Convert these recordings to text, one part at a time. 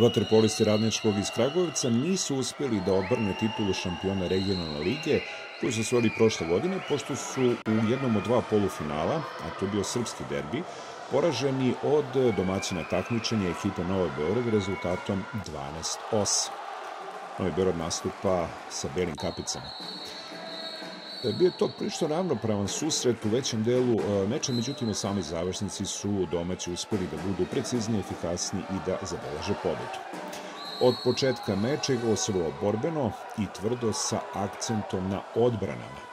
Vaterpolisti radničkog iz Kragujevca nisu uspjeli da obrne titulu šampiona regionalne lige koju su osvojili prošle godine, pošto su u jednom od dva polufinala, a to je bio srpski derbi, poraženi od domaćina takmičenja ekipe Nove Beograd rezultatom 12-8. Novi Beograd nastupa sa belim kapicama. E, bio je to prilično ravnopravan susret u većem delu e, meča, međutim u sami završnici su domaći uspeli da budu precizni, efikasni i da zabeleže pobedu. Od početka meča se bilo borbeno i tvrdo sa akcentom na odbranama.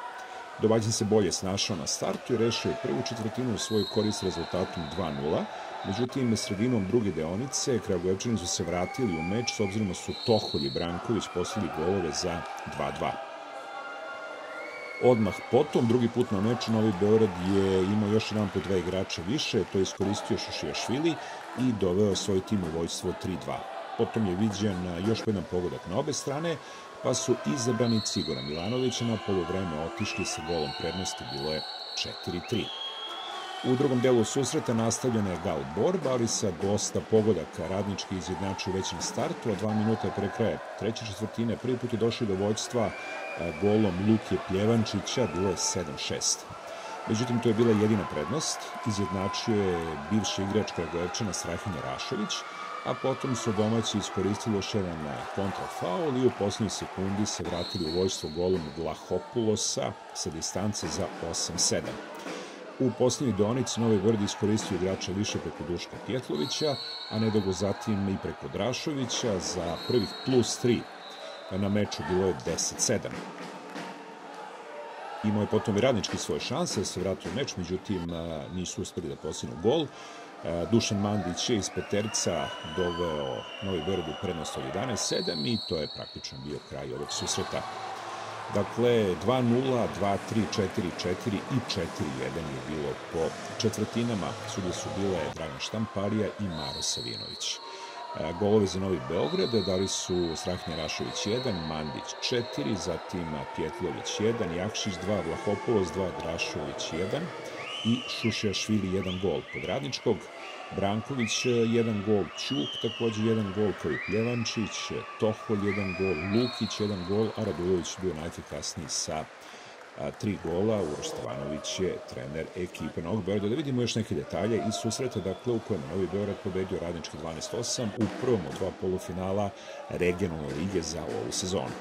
Domaćin se bolje snašao na startu i rešio je prvu četvrtinu u svoj korist rezultatom 2-0, međutim sredinom druge deonice Kragujevčani su se vratili u meč s obzirom da su Toholj i Branković poslili golove za 2-2. Odmah potom, drugi put na meču, Novi Beograd je imao još jedan put dva igrača više, to je iskoristio Šušija i doveo svoj tim u vojstvo 3-2. Potom je viđen još jedan pogodak na obe strane, pa su izabrani Cigora Milanovića na polovreme otišli sa golom prednosti, bilo je 4-3. U drugom delu susreta nastavljena je gal borba, ali sa dosta pogodaka radnički izjednačio već na startu, a dva minuta pre kraja treće četvrtine prvi put je došli do vođstva golom Luke Pljevančića, bilo je 7-6. Međutim, to je bila jedina prednost. Izjednačio je bivši igrač Kragujevčana Strahinja Rašović, a potom su domaći iskoristili još jedan kontrafaul i u poslednjoj sekundi se vratili u vojstvo golom Glahopulosa sa distance za 8-7. U poslednjoj donici Novi Vord iskoristio igrača više preko Duška Pjetlovića, a nedogo zatim i preko Drašovića za prvih plus 3 na meču bilo je 10-7. Imao je potom i radnički svoje šanse se vrati u meč, međutim nisu uspeli da postignu gol. Dušan Mandić je iz peterca doveo Novi Beograd u prednost od 11-7 i to je praktično bio kraj ovog susreta. Dakle, 2-0, 2-3, 4-4 i 4-1 je bilo po četvrtinama. Sudje su bile Dragan Štamparija i Maro Savinović. Golove za Novi Beograd dali su Strahnja Rašović 1, Mandić 4, zatim Pjetlović 1, Jakšić 2, Vlahopolos 2, Drašović 1 i Šušija Švili 1 gol kod Radničkog. Branković jedan gol, Ćuk takođe jedan gol kao i Pljevančić, Toholj jedan gol, Lukić jedan gol, a Radulović bio najefikasniji sa a, tri gola. Uroš Stevanović je trener ekipe Novog Beograda. Da vidimo još neke detalje iz susreta, dakle, u kojem Novi Beograd pobedio radnički 12-8 u prvom od dva polufinala regionalne lige za ovu sezonu.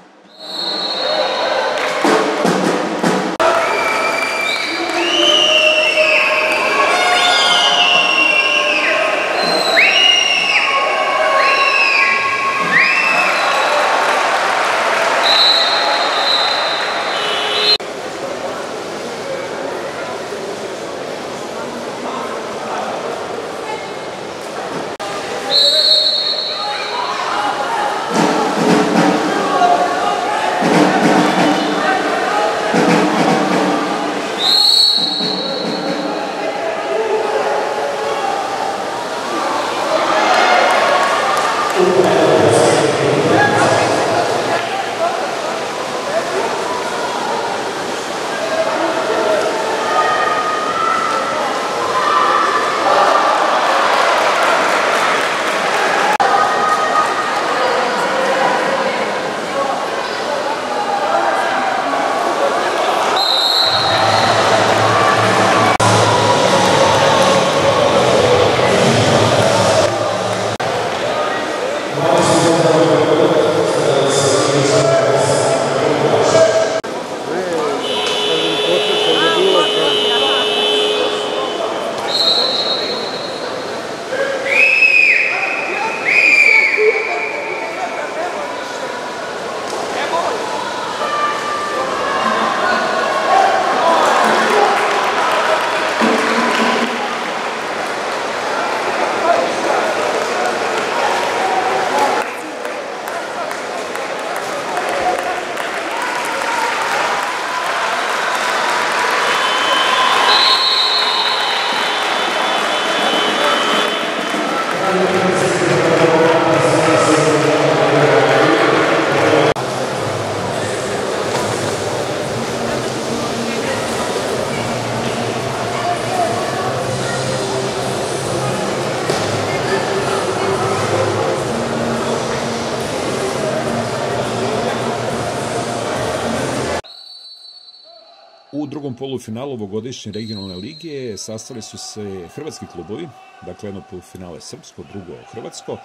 Drugom polufinalu ovogodišnje regionalne lige sastali su se hrvatski klubovi, dakle jedno polufinale srpsko, drugo hrvatsko.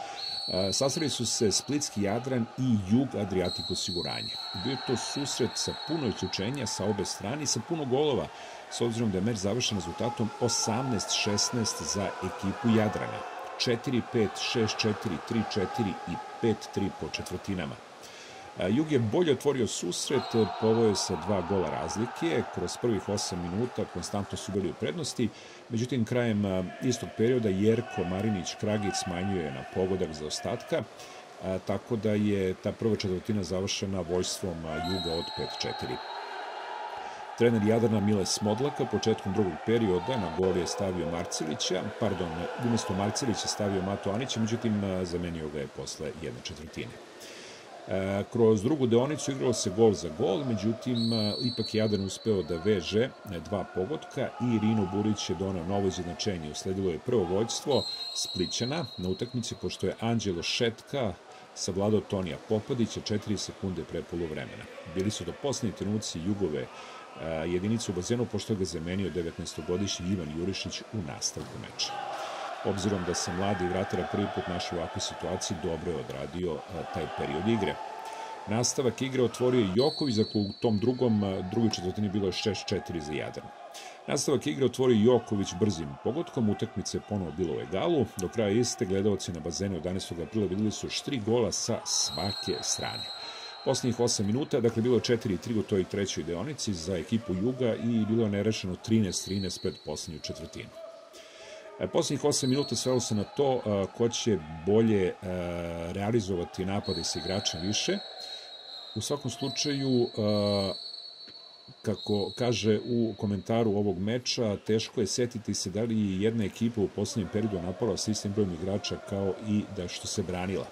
Sastali su se Splitski Jadran i Jug Adriatik osiguranje. Bio to susret sa puno isključenja sa obe strane i sa puno golova, s obzirom da je meč završen rezultatom 18-16 za ekipu Jadrana. 4-5, 6-4, 3-4 i 5-3 po četvrtinama. Jug je bolje otvorio susret, povoj je sa dva gola razlike, kroz prvih 8 minuta konstantno su bili u prednosti, međutim krajem istog perioda Jerko Marinić Kragić smanjuje na pogodak za ostatka, tako da je ta prva četvrtina završena vojstvom Juga od 5-4. Trener Jadrana Mile Smodlaka početkom drugog perioda na gol je stavio Marcelića, pardon, umesto Marcelića stavio Mato Anića, međutim zamenio ga je posle jedne četvrtine. E, kroz drugu deonicu igralo se gol za gol, međutim, e, ipak je Jadan uspeo da veže dva pogotka i Rino Burić je donao novo izjednačenje. Usledilo je prvo vođstvo Splićana na utakmici, pošto je Anđelo Šetka savladao Tonija Popadića 4 sekunde pre polovremena. Bili su do poslednje trenuci Jugove e, jedinicu u bazenu, pošto ga zamenio 19-godišnji Ivan Jurišić u nastavku meča obzirom da se mladi vratara prvi put našao u ovakvoj situaciji, dobro je odradio taj period igre. Nastavak igre otvorio Joković, dakle u tom drugom, drugoj četvrtini bilo je 6-4 za Jadran. Nastavak igre otvorio Joković brzim pogodkom, utakmice je ponovo bilo u egalu. Do kraja iste gledalci na bazenu 11. aprila videli su još tri gola sa svake strane. Poslednjih 8 minuta, dakle bilo je 4-3 u toj trećoj deonici za ekipu Juga i bilo je nerešeno 13-13 pred poslednju četvrtinu. E, poslednjih 8 minuta svelo se na to e, ko će bolje e, realizovati napade sa igračem više. U svakom slučaju, kako kaže u komentaru ovog meča, teško je setiti se da li je jedna ekipa u poslednjem periodu napala sa istim brojem igrača kao i da što se branila.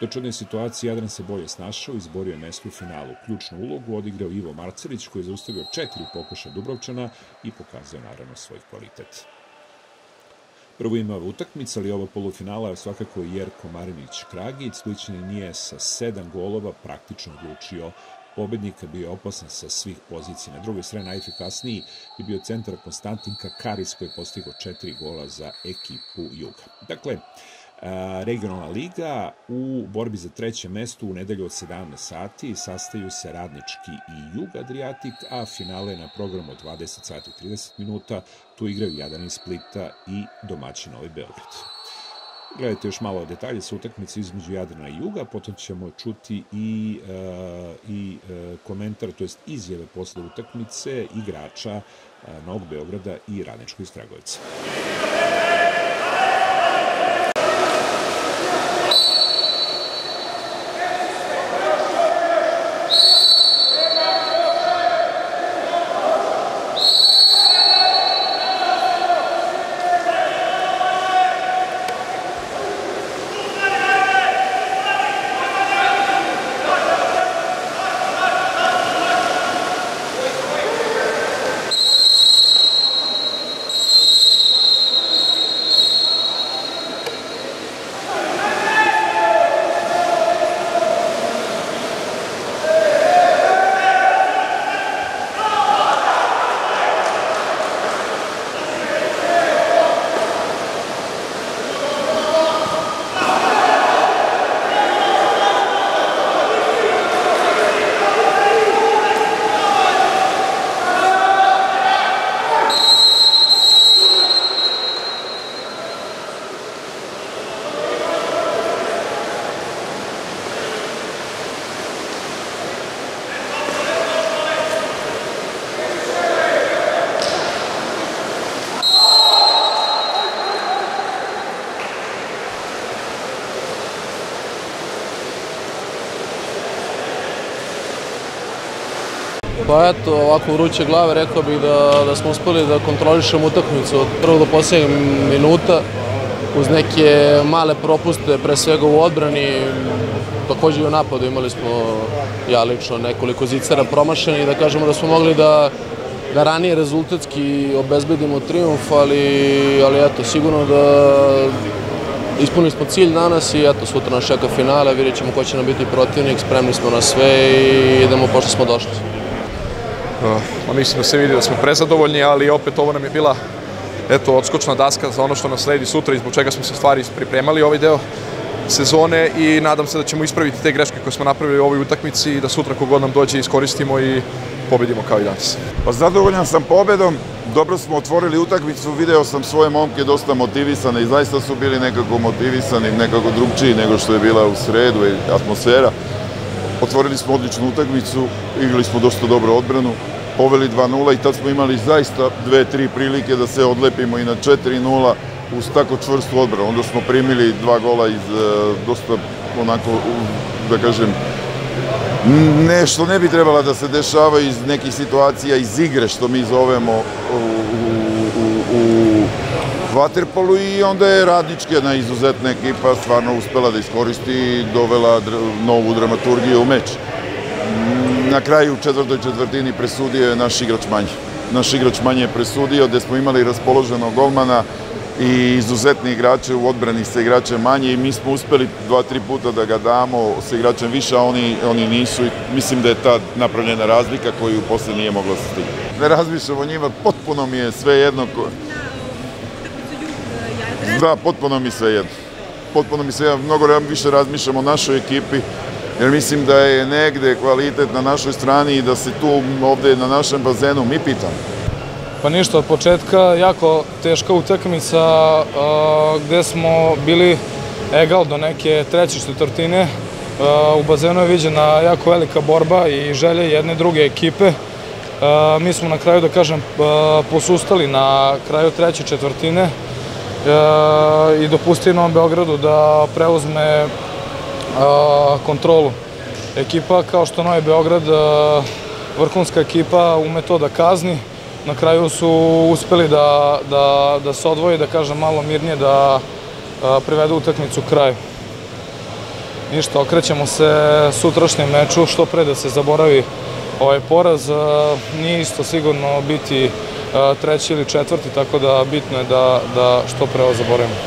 Do čudne situacije Jadran se bolje snašao i izborio je mesto u finalu. Ključnu ulogu odigrao Ivo Marcelić koji je zaustavio četiri pokuša Dubrovčana i pokazao naravno svoj kvalitet. Prvo ima utakmica, ali ovo polufinala je svakako Jerko Marinić Kragić. Slični nije sa sedam golova praktično odlučio pobednika, bio je opasan sa svih pozicija. Na drugoj strani najefikasniji je bio centar Konstantin Kakaris koji je postigao četiri gola za ekipu Juga. Dakle, regionalna liga u borbi za treće mesto u nedelju od 17 sati sastaju se Radnički i Jug Adriatik, a finale na programu od 20 sati 30 minuta. Tu igraju Jadan iz Splita i domaći Novi Beograd. Gledajte još malo detalje sa utakmice između Jadrana i Juga, potom ćemo čuti i, uh, i uh, komentar, to jest izjave posle utakmice igrača uh, Novog Beograda i Radničkog iz Kragovica. Pa eto, ovako vruće glave rekao bih da, da smo uspeli da kontrolišemo utakmicu od prvog do posljednjeg minuta uz neke male propuste, pre svega u odbrani, takođe i u napadu imali smo, ja lično, nekoliko zicera promašeni, da kažemo da smo mogli da, da ranije rezultatski obezbedimo triumf, ali, ali eto, sigurno da ispunili smo cilj danas i eto, sutra nas čeka finale, vidjet ćemo ko će nam biti protivnik, spremni smo na sve i idemo pošto smo došli. Uh, mislim da se vidi da smo prezadovoljni, ali opet ovo nam je bila eto, odskočna daska za ono što nas sledi sutra i zbog čega smo se stvari pripremali ovaj deo sezone i nadam se da ćemo ispraviti te greške koje smo napravili u ovoj utakmici i da sutra kogod nam dođe iskoristimo i pobedimo kao i danas. Pa zadovoljan sam pobedom, dobro smo otvorili utakmicu, video sam svoje momke dosta motivisane i zaista su bili nekako motivisani, nekako drugčiji nego što je bila u sredu i atmosfera. Otvorili smo odličnu utakmicu, igrali smo dosta dobro odbranu, poveli 2-0 i tad smo imali zaista dve, tri prilike da se odlepimo i na 4-0 uz tako čvrstu odbranu. Onda smo primili dva gola iz uh, dosta onako, da kažem, nešto ne bi trebala da se dešava iz nekih situacija iz igre što mi zovemo u Vaterpolu i onda je Radnički jedna izuzetna ekipa stvarno uspela da iskoristi i dovela novu dramaturgiju u meč. Na kraju u četvrtoj četvrtini presudio je naš igrač manje. Naš igrač manje je presudio gde smo imali raspoloženog golmana i izuzetni igrače u odbrani sa igračem manje i mi smo uspeli dva, tri puta da ga damo sa igračem više, a oni, oni nisu i mislim da je ta napravljena razlika koju posle nije mogla se stići. Ne razmišljam o njima, potpuno mi je sve jedno. Ko... Da, potpuno mi sve jedno. Potpuno mi sve jedno. Mnogo više razmišljam o našoj ekipi, jer mislim da je negde kvalitet na našoj strani i da se tu ovde na našem bazenu mi pitamo. Pa ništa, od početka jako teška utakmica gde smo bili egal do neke treće četvrtine. U bazenu je viđena jako velika borba i želje jedne druge ekipe. Mi smo na kraju, da kažem, posustali na kraju treće četvrtine i dopustili Novom Beogradu da preuzme kontrolu. Ekipa kao što Novi Beograd, vrhunska ekipa, ume to da kazni na kraju su uspeli da, da, da se odvoje, da kažem malo mirnije, da privedu utakmicu kraju. Ništa, okrećemo se sutrašnjem meču, što pre da se zaboravi ovaj poraz. Nije isto sigurno biti treći ili četvrti, tako da bitno je da, da što pre ovo zaboravimo.